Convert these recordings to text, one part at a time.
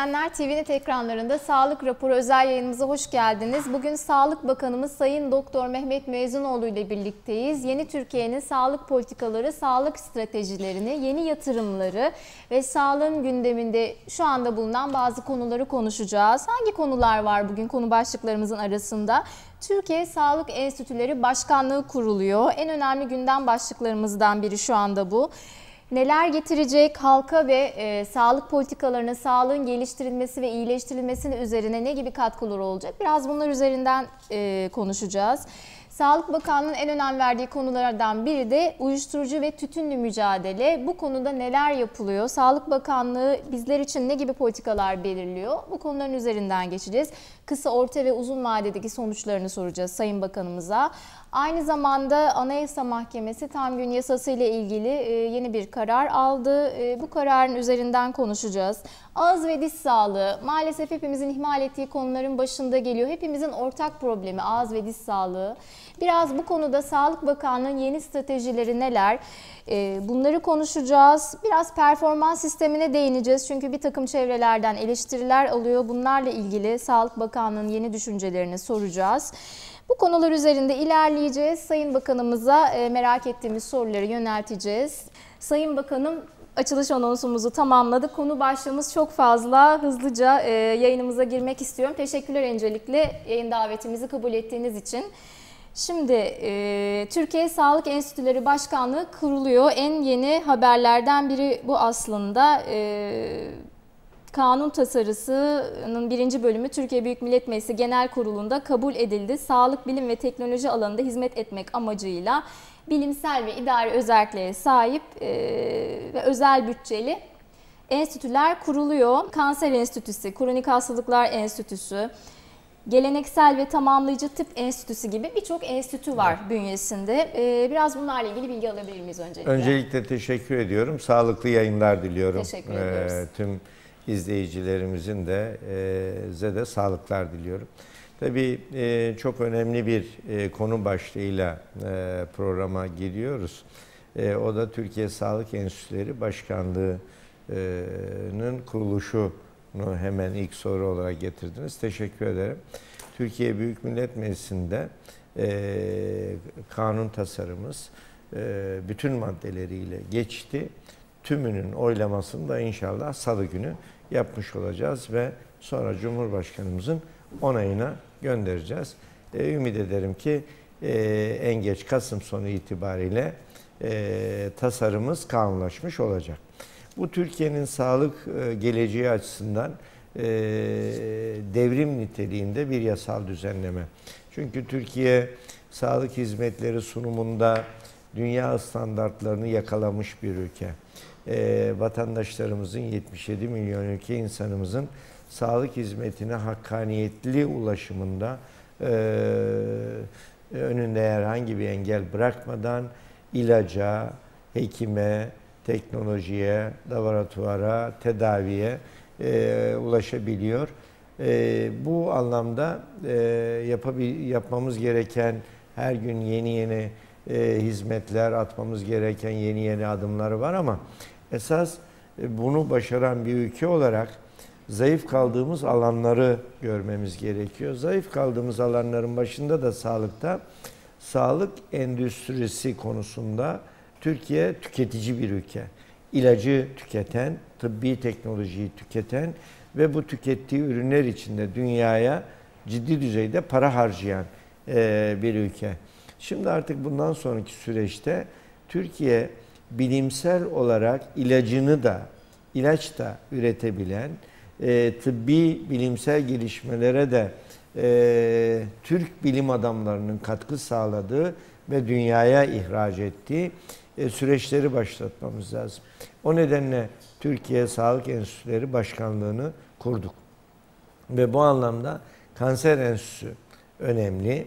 İzleyenler TV'nin ekranlarında Sağlık Raporu özel yayınımıza hoş geldiniz. Bugün Sağlık Bakanımız Sayın Doktor Mehmet Mezunoğlu ile birlikteyiz. Yeni Türkiye'nin sağlık politikaları, sağlık stratejilerini, yeni yatırımları ve sağlığın gündeminde şu anda bulunan bazı konuları konuşacağız. Hangi konular var bugün konu başlıklarımızın arasında? Türkiye Sağlık Enstitüleri Başkanlığı kuruluyor. En önemli gündem başlıklarımızdan biri şu anda bu neler getirecek halka ve e, sağlık politikalarının, sağlığın geliştirilmesi ve iyileştirilmesinin üzerine ne gibi katkıları olacak? Biraz bunlar üzerinden e, konuşacağız. Sağlık Bakanlığı'nın en önem verdiği konulardan biri de uyuşturucu ve tütünlü mücadele. Bu konuda neler yapılıyor? Sağlık Bakanlığı bizler için ne gibi politikalar belirliyor? Bu konuların üzerinden geçeceğiz. Kısa, orta ve uzun vadedeki sonuçlarını soracağız Sayın Bakanımıza. Aynı zamanda Anayasa Mahkemesi tam gün yasası ile ilgili e, yeni bir karar aldı. E, bu kararın üzerinden konuşacağız. Ağız ve diş sağlığı maalesef hepimizin ihmal ettiği konuların başında geliyor. Hepimizin ortak problemi ağız ve diş sağlığı. Biraz bu konuda Sağlık Bakanlığı'nın yeni stratejileri neler? E, bunları konuşacağız. Biraz performans sistemine değineceğiz. Çünkü bir takım çevrelerden eleştiriler alıyor. Bunlarla ilgili Sağlık Bakanlığı'nın yeni düşüncelerini soracağız. Bu konular üzerinde ilerleyeceğiz. Sayın Bakanımıza e, merak ettiğimiz soruları yönelteceğiz. Sayın Bakanım açılış anonsumuzu tamamladık. Konu başlığımız çok fazla. Hızlıca e, yayınımıza girmek istiyorum. Teşekkürler öncelikle yayın davetimizi kabul ettiğiniz için. Şimdi e, Türkiye Sağlık Enstitüleri Başkanlığı kuruluyor. En yeni haberlerden biri bu aslında. E, Kanun tasarısının birinci bölümü Türkiye Büyük Millet Meclisi Genel Kurulu'nda kabul edildi. Sağlık, bilim ve teknoloji alanında hizmet etmek amacıyla bilimsel ve idari özelliklere sahip e, ve özel bütçeli enstitüler kuruluyor. Kanser Enstitüsü, Kronik Hastalıklar Enstitüsü, Geleneksel ve Tamamlayıcı Tıp Enstitüsü gibi birçok enstitü var evet. bünyesinde. Ee, biraz bunlarla ilgili bilgi alabilir miyiz öncelikle? Öncelikle teşekkür ediyorum. Sağlıklı yayınlar diliyorum. Teşekkür ediyoruz. Ee, tüm izleyicilerimizin de e, size de sağlıklar diliyorum. Tabii e, çok önemli bir e, konu başlığıyla programa giriyoruz. O da Türkiye Sağlık Enstitüleri Başkanlığı'nın kuruluşunu hemen ilk soru olarak getirdiniz. Teşekkür ederim. Türkiye Büyük Millet Meclisi'nde kanun tasarımız bütün maddeleriyle geçti. Tümünün oylamasını da inşallah salı günü yapmış olacağız ve sonra Cumhurbaşkanımızın onayına göndereceğiz. E, ümit ederim ki e, en geç Kasım sonu itibariyle e, tasarımız kanunlaşmış olacak. Bu Türkiye'nin sağlık e, geleceği açısından e, devrim niteliğinde bir yasal düzenleme. Çünkü Türkiye sağlık hizmetleri sunumunda dünya standartlarını yakalamış bir ülke e, vatandaşlarımızın 77 milyon ülke insanımızın sağlık hizmetine hakkaniyetli ulaşımında e, önünde herhangi bir engel bırakmadan ilaca, hekime, teknolojiye, laboratuvara, tedaviye e, ulaşabiliyor. E, bu anlamda e, yapabil, yapmamız gereken her gün yeni yeni e, hizmetler, atmamız gereken yeni yeni adımlar var ama esas e, bunu başaran bir ülke olarak zayıf kaldığımız alanları görmemiz gerekiyor. Zayıf kaldığımız alanların başında da sağlıkta sağlık endüstrisi konusunda Türkiye tüketici bir ülke. İlacı tüketen, tıbbi teknolojiyi tüketen ve bu tükettiği ürünler içinde dünyaya ciddi düzeyde para harcayan e, bir ülke. Şimdi artık bundan sonraki süreçte Türkiye bilimsel olarak ilacını da, ilaç da üretebilen, e, tıbbi bilimsel gelişmelere de e, Türk bilim adamlarının katkı sağladığı ve dünyaya ihraç ettiği e, süreçleri başlatmamız lazım. O nedenle Türkiye Sağlık Enstitüleri Başkanlığı'nı kurduk. Ve bu anlamda Kanser Enstitüsü önemli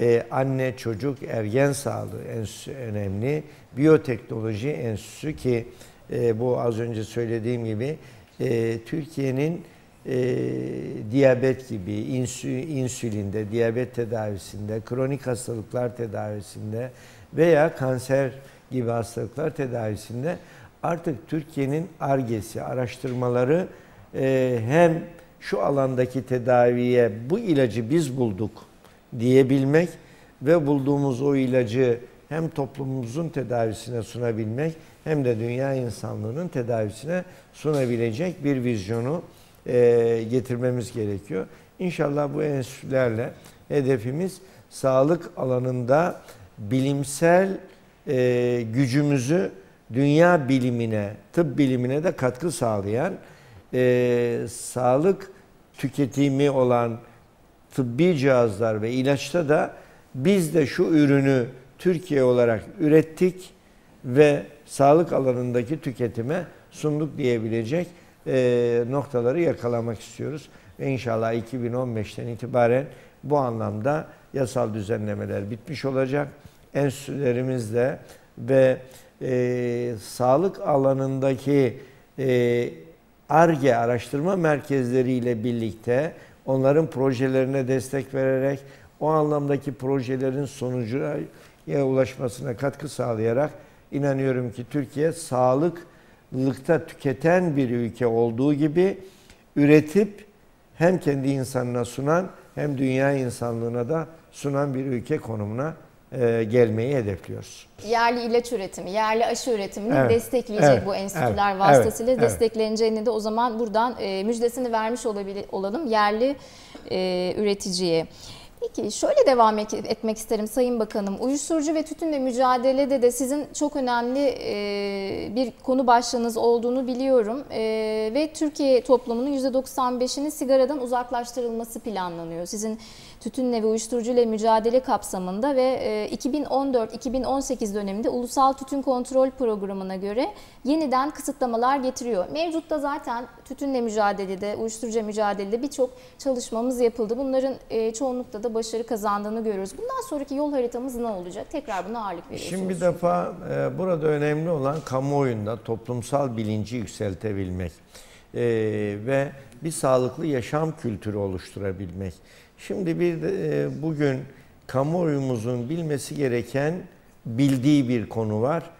e, anne çocuk ergen sağlığı enstitüsü önemli. Biyoteknoloji enstitüsü ki e, bu az önce söylediğim gibi e, Türkiye'nin e, diyabet gibi insü, insülinde, diyabet tedavisinde, kronik hastalıklar tedavisinde veya kanser gibi hastalıklar tedavisinde artık Türkiye'nin argesi, araştırmaları e, hem şu alandaki tedaviye bu ilacı biz bulduk diyebilmek ve bulduğumuz o ilacı hem toplumumuzun tedavisine sunabilmek hem de dünya insanlığının tedavisine sunabilecek bir vizyonu e, getirmemiz gerekiyor. İnşallah bu enstitülerle hedefimiz sağlık alanında bilimsel e, gücümüzü dünya bilimine, tıp bilimine de katkı sağlayan, e, sağlık tüketimi olan tıbbi cihazlar ve ilaçta da biz de şu ürünü Türkiye olarak ürettik ve sağlık alanındaki tüketime sunduk diyebilecek e, noktaları yakalamak istiyoruz. Ve inşallah 2015'ten itibaren bu anlamda yasal düzenlemeler bitmiş olacak. Enstitülerimizle ve e, sağlık alanındaki ARGE e, araştırma merkezleriyle birlikte onların projelerine destek vererek o anlamdaki projelerin sonucuna ulaşmasına katkı sağlayarak inanıyorum ki Türkiye sağlıklıkta tüketen bir ülke olduğu gibi üretip hem kendi insanına sunan hem dünya insanlığına da sunan bir ülke konumuna e, gelmeyi hedefliyoruz. Yerli ilaç üretimi, yerli aşı üretimini evet, destekleyecek evet, bu enstitüler evet, vasıtasıyla evet, destekleneceğini de o zaman buradan e, müjdesini vermiş olabilir, olalım yerli e, üreticiye. Peki şöyle devam etmek isterim Sayın Bakanım. Uyuşturucu ve tütünle mücadelede de sizin çok önemli e, bir konu başlığınız olduğunu biliyorum. E, ve Türkiye toplumunun %95'inin sigaradan uzaklaştırılması planlanıyor. Sizin tütünle ve uyuşturucuyla mücadele kapsamında ve 2014-2018 e, döneminde Ulusal Tütün Kontrol Programı'na göre yeniden kısıtlamalar getiriyor. Mevcutta zaten tütünle mücadelede, uyuşturucu mücadelede birçok çalışmamız yapıldı. Bunların e, çoğunlukla da başarı kazandığını görüyoruz. Bundan sonraki yol haritamız ne olacak? Tekrar buna ağırlık veriyorsunuz. Şimdi bir defa e, burada önemli olan kamuoyunda toplumsal bilinci yükseltebilmek ve bir sağlıklı yaşam kültürü oluşturabilmek. Şimdi bir de e, bugün kamuoyumuzun bilmesi gereken bildiği bir konu var.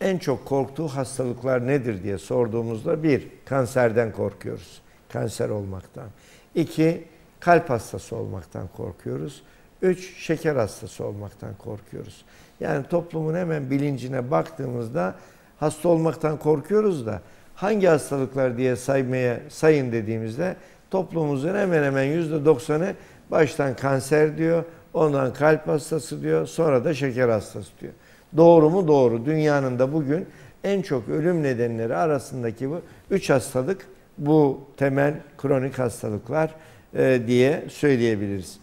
En çok korktuğu hastalıklar nedir diye sorduğumuzda bir, kanserden korkuyoruz. Kanser olmaktan. İki, kalp hastası olmaktan korkuyoruz. Üç, şeker hastası olmaktan korkuyoruz. Yani toplumun hemen bilincine baktığımızda hasta olmaktan korkuyoruz da hangi hastalıklar diye saymaya sayın dediğimizde toplumumuzun hemen hemen yüzde doksanı Baştan kanser diyor, ondan kalp hastası diyor, sonra da şeker hastası diyor. Doğru mu? Doğru. Dünyanın da bugün en çok ölüm nedenleri arasındaki bu üç hastalık bu temel kronik hastalıklar e, diye söyleyebiliriz.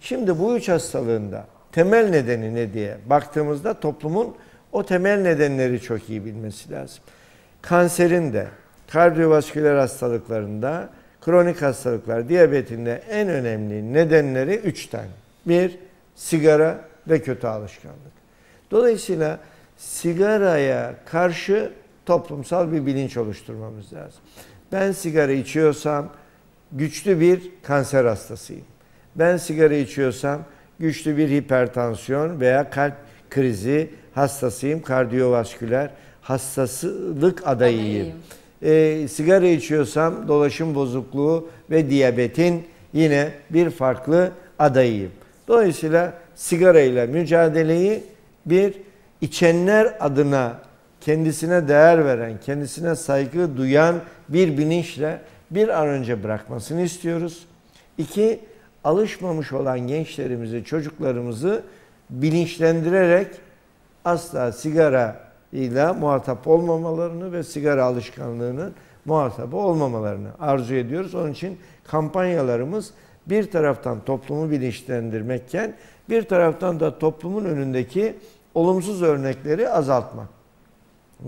Şimdi bu üç hastalığında temel nedeni ne diye baktığımızda toplumun o temel nedenleri çok iyi bilmesi lazım. Kanserin de, kardiyovasküler hastalıklarında kronik hastalıklar, diyabetinde en önemli nedenleri üç tane. Bir, sigara ve kötü alışkanlık. Dolayısıyla sigaraya karşı toplumsal bir bilinç oluşturmamız lazım. Ben sigara içiyorsam güçlü bir kanser hastasıyım. Ben sigara içiyorsam güçlü bir hipertansiyon veya kalp krizi hastasıyım, kardiyovasküler hastalık adayıyım. adayıyım e, sigara içiyorsam dolaşım bozukluğu ve diyabetin yine bir farklı adayıyım. Dolayısıyla sigara ile mücadeleyi bir içenler adına kendisine değer veren, kendisine saygı duyan bir bilinçle bir an önce bırakmasını istiyoruz. İki, alışmamış olan gençlerimizi, çocuklarımızı bilinçlendirerek asla sigara ile muhatap olmamalarını ve sigara alışkanlığının muhatabı olmamalarını arzu ediyoruz. Onun için kampanyalarımız bir taraftan toplumu bilinçlendirmekken bir taraftan da toplumun önündeki olumsuz örnekleri azaltmak.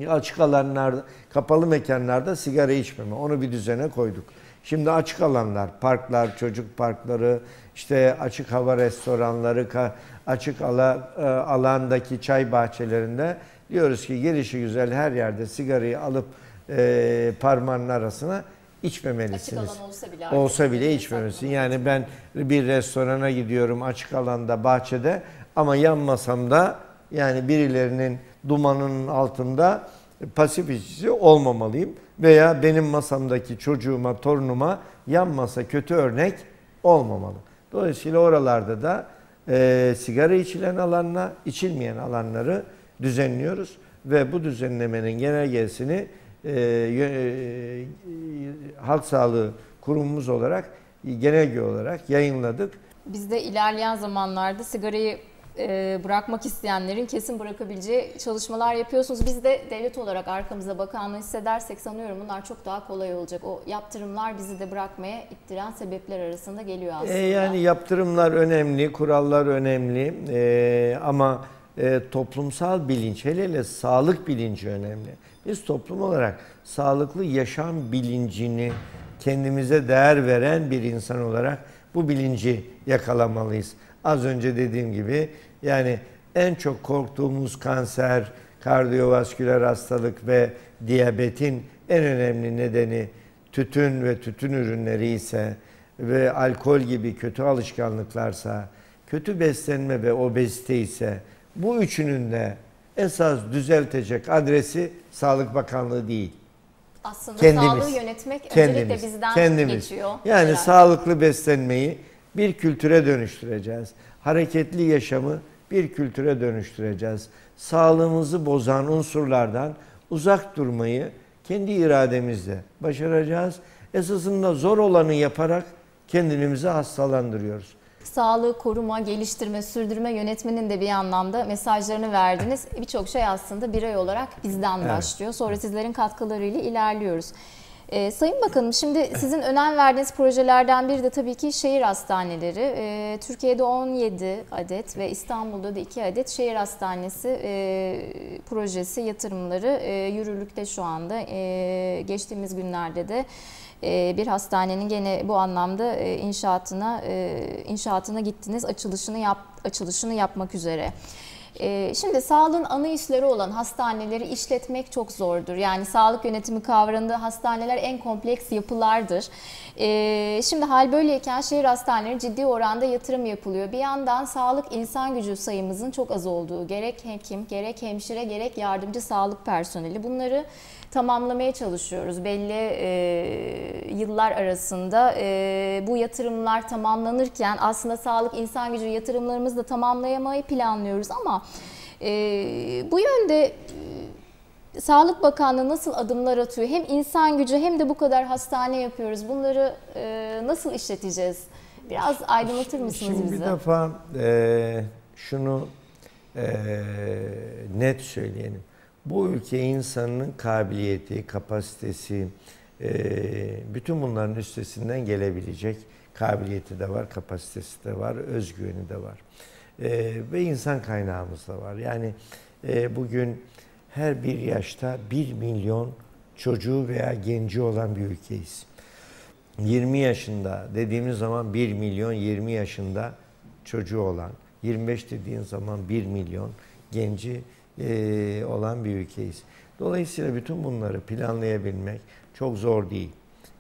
Açık alanlarda, kapalı mekanlarda sigara içmeme. Onu bir düzene koyduk. Şimdi açık alanlar, parklar, çocuk parkları, işte açık hava restoranları, açık ala, e, alandaki çay bahçelerinde Diyoruz ki gelişi güzel her yerde sigarayı alıp e, parmağının arasına içmemelisiniz. Açık alan olsa bile. Olsa bile içmemelisin. Yani ben bir restorana gidiyorum açık alanda, bahçede ama yan masamda yani birilerinin dumanının altında pasif işçi olmamalıyım veya benim masamdaki çocuğuma, torunuma yan masa kötü örnek olmamalı. Dolayısıyla oralarda da e, sigara içilen alanla içilmeyen alanları düzenliyoruz ve bu düzenlemenin genelgesini e, e, halk sağlığı kurumumuz olarak genelge olarak yayınladık. Biz de ilerleyen zamanlarda sigarayı e, bırakmak isteyenlerin kesin bırakabileceği çalışmalar yapıyorsunuz. Biz de devlet olarak arkamıza bakanlığı hissedersek sanıyorum bunlar çok daha kolay olacak. O yaptırımlar bizi de bırakmaya ittiren sebepler arasında geliyor aslında. E yani yaptırımlar önemli, kurallar önemli e, ama e, toplumsal bilinç, hele hele sağlık bilinci önemli. Biz toplum olarak sağlıklı yaşam bilincini kendimize değer veren bir insan olarak bu bilinci yakalamalıyız. Az önce dediğim gibi yani en çok korktuğumuz kanser, kardiyovasküler hastalık ve diyabetin en önemli nedeni tütün ve tütün ürünleri ise ve alkol gibi kötü alışkanlıklarsa, kötü beslenme ve obezite ise bu üçünün de esas düzeltecek adresi Sağlık Bakanlığı değil. Aslında kendimiz, sağlığı yönetmek kendimiz, öncelikle bizden kendimiz. geçiyor. Yani herhalde. sağlıklı beslenmeyi bir kültüre dönüştüreceğiz. Hareketli yaşamı bir kültüre dönüştüreceğiz. Sağlığımızı bozan unsurlardan uzak durmayı kendi irademizle başaracağız. Esasında zor olanı yaparak kendimizi hastalandırıyoruz sağlığı koruma, geliştirme, sürdürme yönetmenin de bir anlamda mesajlarını verdiniz. Birçok şey aslında birey olarak bizden evet. başlıyor. Sonra sizlerin katkılarıyla ilerliyoruz. Ee, Sayın Bakanım şimdi sizin önem verdiğiniz projelerden biri de tabii ki şehir hastaneleri. Ee, Türkiye'de 17 adet ve İstanbul'da da 2 adet şehir hastanesi e, projesi yatırımları e, yürürlükte şu anda. E, geçtiğimiz günlerde de bir hastanenin gene bu anlamda e, inşaatına e, inşaatına gittiniz açılışını yap açılışını yapmak üzere. Ee, şimdi sağlığın ana işleri olan hastaneleri işletmek çok zordur. Yani sağlık yönetimi kavramında hastaneler en kompleks yapılardır. Ee, şimdi hal böyleyken şehir hastaneleri ciddi oranda yatırım yapılıyor. Bir yandan sağlık insan gücü sayımızın çok az olduğu gerek hekim, gerek hemşire, gerek yardımcı sağlık personeli bunları tamamlamaya çalışıyoruz. Belli e, yıllar arasında e, bu yatırımlar tamamlanırken aslında sağlık insan gücü yatırımlarımızı da tamamlayamayı planlıyoruz ama e, bu yönde e, Sağlık Bakanlığı nasıl adımlar atıyor? Hem insan gücü hem de bu kadar hastane yapıyoruz. Bunları e, nasıl işleteceğiz? Biraz aydınlatır mısınız Şimdi bize? Bir defa e, şunu e, net söyleyelim bu ülke insanının kabiliyeti, kapasitesi, e, bütün bunların üstesinden gelebilecek kabiliyeti de var, kapasitesi de var, özgüveni de var. E, ve insan kaynağımız da var. Yani e, bugün her bir yaşta bir milyon çocuğu veya genci olan bir ülkeyiz. 20 yaşında dediğimiz zaman 1 milyon 20 yaşında çocuğu olan, 25 dediğin zaman 1 milyon genci e, olan bir ülkeyiz. Dolayısıyla bütün bunları planlayabilmek çok zor değil.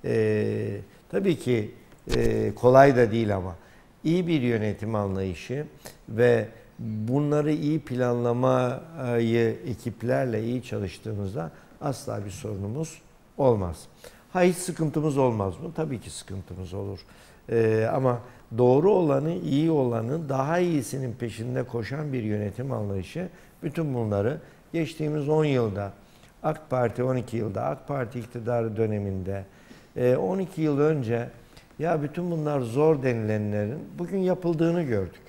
E, tabii ki e, kolay da değil ama iyi bir yönetim anlayışı ve bunları iyi planlamayı ekiplerle iyi çalıştığımızda asla bir sorunumuz olmaz. Ha hiç sıkıntımız olmaz mı? Tabii ki sıkıntımız olur. Ee, ama doğru olanı, iyi olanı, daha iyisinin peşinde koşan bir yönetim anlayışı bütün bunları geçtiğimiz 10 yılda AK Parti 12 yılda AK Parti iktidarı döneminde 12 e, yıl önce ya bütün bunlar zor denilenlerin bugün yapıldığını gördük.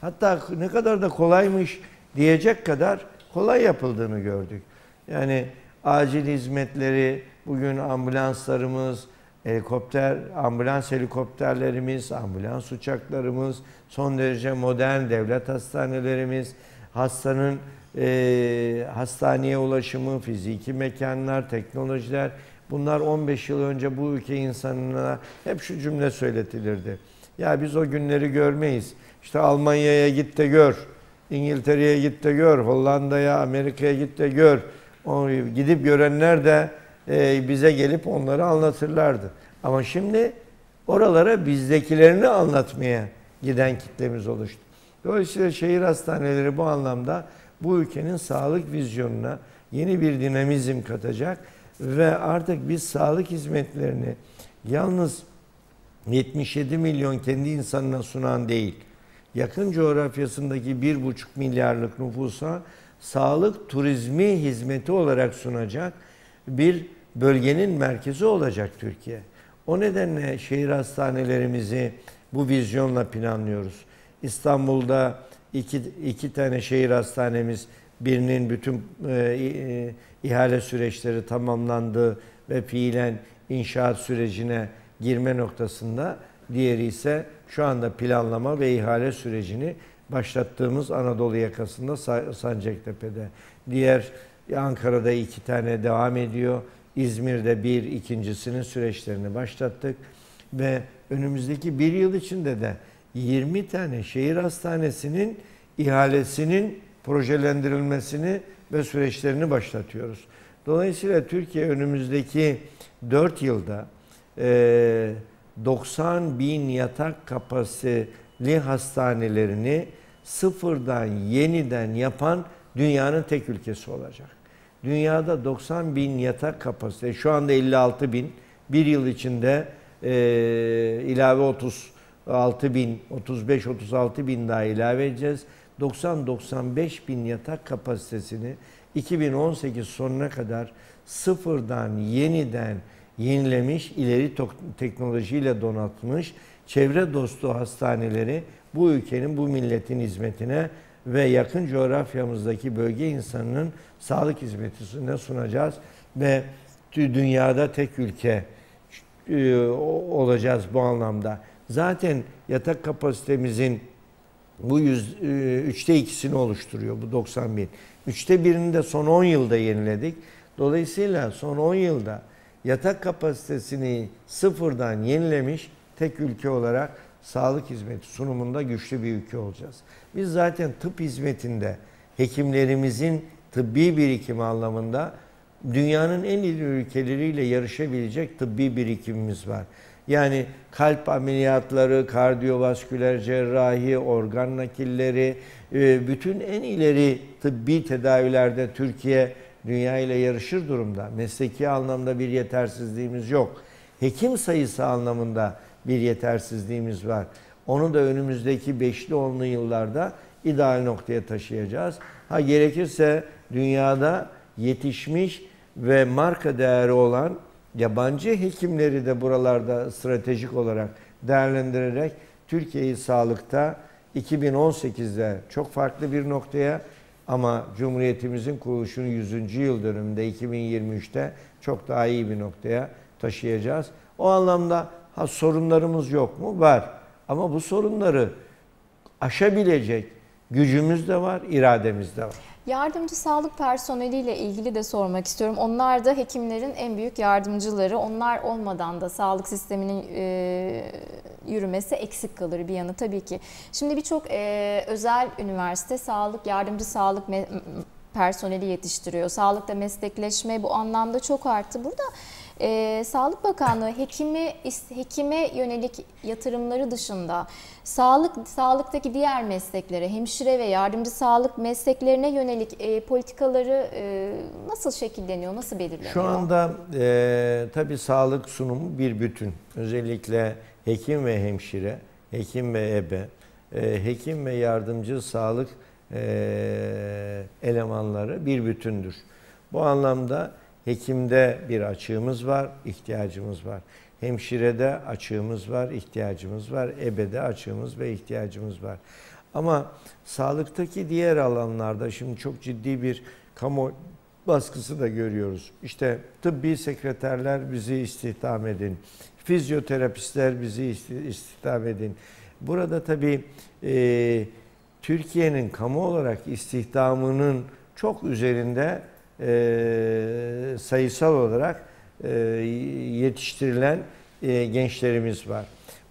Hatta ne kadar da kolaymış diyecek kadar kolay yapıldığını gördük. Yani acil hizmetleri, bugün ambulanslarımız, helikopter, ambulans helikopterlerimiz, ambulans uçaklarımız, son derece modern devlet hastanelerimiz, hastanın e, hastaneye ulaşımı, fiziki mekanlar, teknolojiler bunlar 15 yıl önce bu ülke insanına hep şu cümle söyletilirdi. Ya biz o günleri görmeyiz. İşte Almanya'ya git de gör. İngiltere'ye git de gör. Hollanda'ya, Amerika'ya git de gör. O, gidip görenler de e, bize gelip onları anlatırlardı. Ama şimdi oralara bizdekilerini anlatmaya giden kitlemiz oluştu. Dolayısıyla şehir hastaneleri bu anlamda bu ülkenin sağlık vizyonuna yeni bir dinamizm katacak ve artık biz sağlık hizmetlerini yalnız 77 milyon kendi insanına sunan değil, yakın coğrafyasındaki 1,5 milyarlık nüfusa sağlık turizmi hizmeti olarak sunacak bir bölgenin merkezi olacak Türkiye. O nedenle şehir hastanelerimizi bu vizyonla planlıyoruz. İstanbul'da iki, iki tane şehir hastanemiz, birinin bütün e, e, ihale süreçleri tamamlandı ve fiilen inşaat sürecine girme noktasında. Diğeri ise şu anda planlama ve ihale sürecini başlattığımız Anadolu yakasında Sancaktepe'de. Diğer Ankara'da iki tane devam ediyor. İzmir'de bir ikincisinin süreçlerini başlattık. Ve önümüzdeki bir yıl içinde de 20 tane şehir hastanesinin ihalesinin projelendirilmesini ve süreçlerini başlatıyoruz. Dolayısıyla Türkiye önümüzdeki 4 yılda 90 bin yatak kapasiteli hastanelerini sıfırdan yeniden yapan dünyanın tek ülkesi olacak. Dünyada 90 bin yatak kapasite, şu anda 56 bin, bir yıl içinde e, ilave 36 bin, 35-36 bin daha ilave edeceğiz. 90-95 bin yatak kapasitesini 2018 sonuna kadar sıfırdan yeniden yenilemiş, ileri teknolojiyle donatmış çevre dostu hastaneleri bu ülkenin, bu milletin hizmetine ve yakın coğrafyamızdaki bölge insanının sağlık hizmetine sunacağız ve dünyada tek ülke e, olacağız bu anlamda. Zaten yatak kapasitemizin bu yüz, e, üçte ikisini oluşturuyor bu 90 bin. Üçte birini de son 10 yılda yeniledik. Dolayısıyla son 10 yılda yatak kapasitesini sıfırdan yenilemiş tek ülke olarak sağlık hizmeti sunumunda güçlü bir ülke olacağız. Biz zaten tıp hizmetinde hekimlerimizin tıbbi birikimi anlamında dünyanın en iyi ülkeleriyle yarışabilecek tıbbi birikimimiz var. Yani kalp ameliyatları, kardiyovasküler cerrahi, organ nakilleri, e, bütün en ileri tıbbi tedavilerde Türkiye dünya ile yarışır durumda. Mesleki anlamda bir yetersizliğimiz yok. Hekim sayısı anlamında bir yetersizliğimiz var. Onu da önümüzdeki beşli onlu yıllarda ideal noktaya taşıyacağız. Ha gerekirse dünyada yetişmiş ve marka değeri olan yabancı hekimleri de buralarda stratejik olarak değerlendirerek Türkiye'yi sağlıkta 2018'de çok farklı bir noktaya ama Cumhuriyetimizin kuruluşunun 100. yıl dönümünde 2023'te çok daha iyi bir noktaya taşıyacağız. O anlamda ha sorunlarımız yok mu? Var. Ama bu sorunları aşabilecek gücümüz de var, irademiz de var. Yardımcı sağlık personeliyle ilgili de sormak istiyorum. Onlar da hekimlerin en büyük yardımcıları. Onlar olmadan da sağlık sisteminin e, yürümesi eksik kalır bir yanı tabii ki. Şimdi birçok e, özel üniversite sağlık, yardımcı sağlık personeli yetiştiriyor. Sağlıkta meslekleşme bu anlamda çok arttı. Burada e, Sağlık Bakanlığı hekimi hekime yönelik yatırımları dışında sağlık sağlıktaki diğer mesleklere, hemşire ve yardımcı sağlık mesleklerine yönelik e, politikaları e, nasıl şekilleniyor, nasıl belirleniyor? Şu anda e, tabii sağlık sunumu bir bütün. Özellikle hekim ve hemşire, hekim ve ebe, e, hekim ve yardımcı sağlık e, elemanları bir bütündür. Bu anlamda Hekimde bir açığımız var, ihtiyacımız var. Hemşirede açığımız var, ihtiyacımız var. Ebede açığımız ve ihtiyacımız var. Ama sağlıktaki diğer alanlarda şimdi çok ciddi bir kamu baskısı da görüyoruz. İşte tıbbi sekreterler bizi istihdam edin. Fizyoterapistler bizi istihdam edin. Burada tabii e, Türkiye'nin kamu olarak istihdamının çok üzerinde e, sayısal olarak e, yetiştirilen e, gençlerimiz var.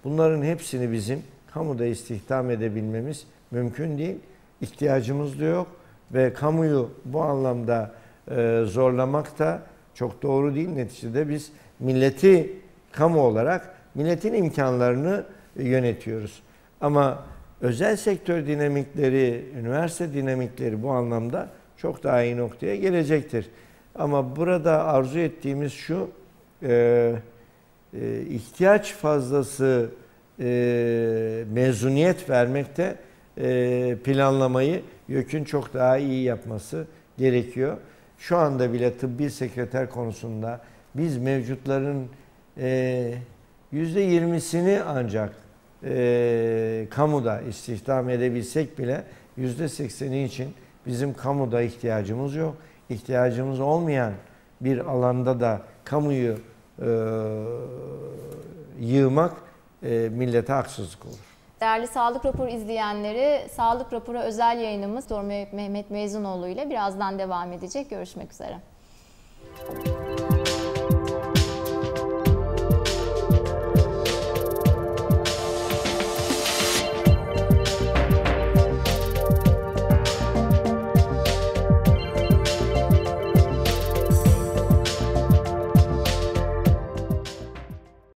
Bunların hepsini bizim kamuda istihdam edebilmemiz mümkün değil. İhtiyacımız da yok ve kamuyu bu anlamda e, zorlamak da çok doğru değil. Neticede biz milleti kamu olarak milletin imkanlarını yönetiyoruz. Ama özel sektör dinamikleri, üniversite dinamikleri bu anlamda çok daha iyi noktaya gelecektir. Ama burada arzu ettiğimiz şu, e, e, ihtiyaç fazlası e, mezuniyet vermekte e, planlamayı YÖK'ün çok daha iyi yapması gerekiyor. Şu anda bile tıbbi sekreter konusunda biz mevcutların e, %20'sini ancak e, kamuda istihdam edebilsek bile %80'i için bizim kamuda ihtiyacımız yok. İhtiyacımız olmayan bir alanda da kamuyu e, yığmak e, millete haksızlık olur. Değerli Sağlık Raporu izleyenleri, Sağlık Raporu özel yayınımız Doktor Mehmet Mezunoğlu ile birazdan devam edecek. Görüşmek üzere.